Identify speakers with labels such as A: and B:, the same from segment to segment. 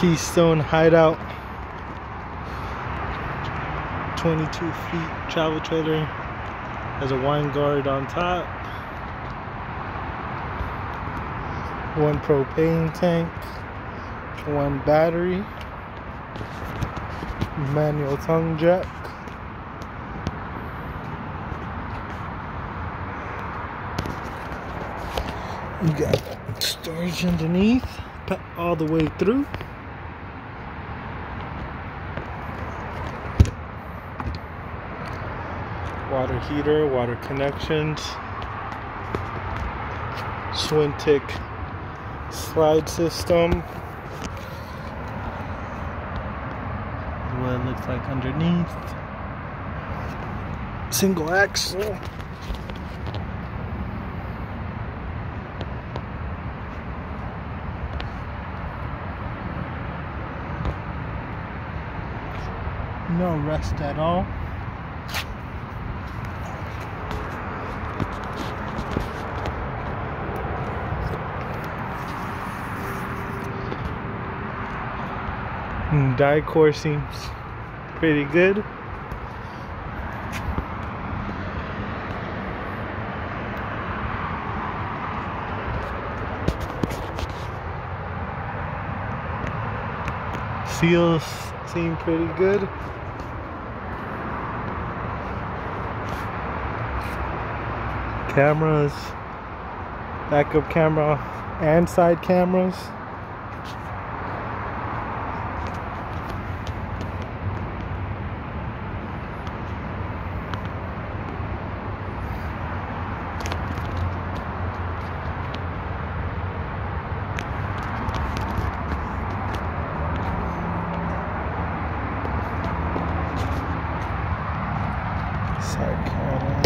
A: Keystone Hideout. 22 feet travel trailer. Has a Winegard on top. One propane tank. One battery. Manual tongue jack. You got storage underneath, all the way through. Water heater, water connections, Schwintek slide system. What it looks like underneath. Single axle. no rust at all. Dicor seems pretty good. Seals seem pretty good. cameras, backup camera, and side cameras. Side camera.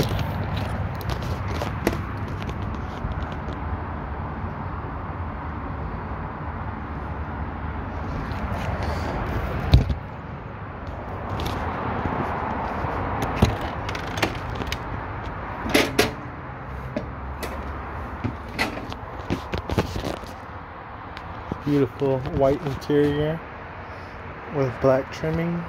A: Beautiful white interior with black trimming.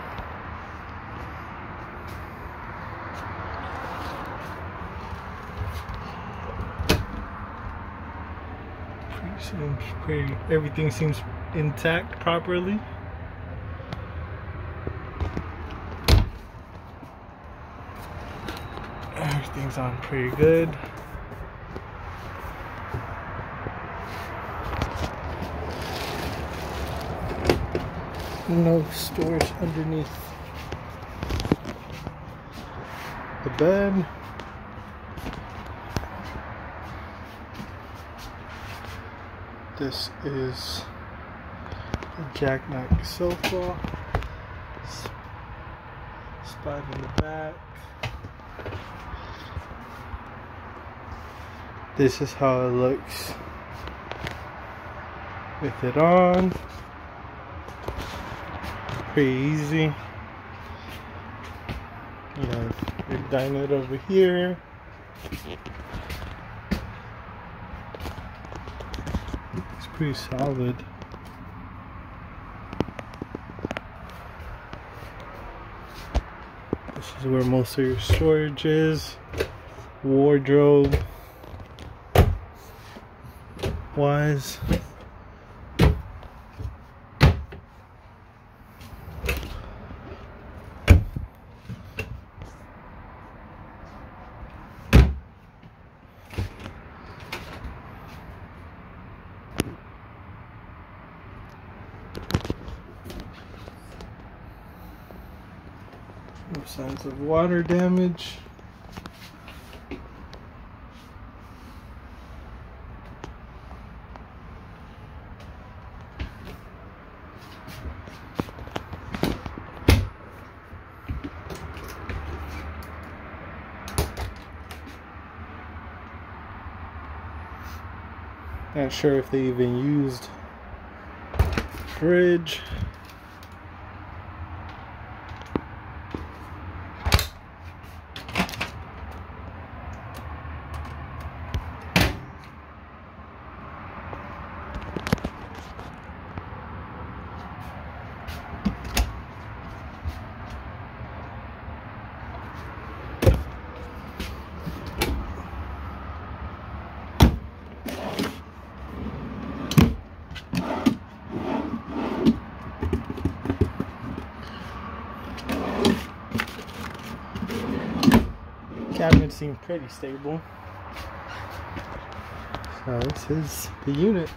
A: Pretty, everything seems intact properly. Everything's on pretty good. No storage underneath the bed. This is a jackknife sofa. Spot in the back. This is how it looks with it on pretty easy. You have your dinette over here. It's pretty solid. This is where most of your storage is. Wardrobe wise. No signs of water damage. Not sure if they even used fridge. Cabinets seem pretty stable. So this is the unit.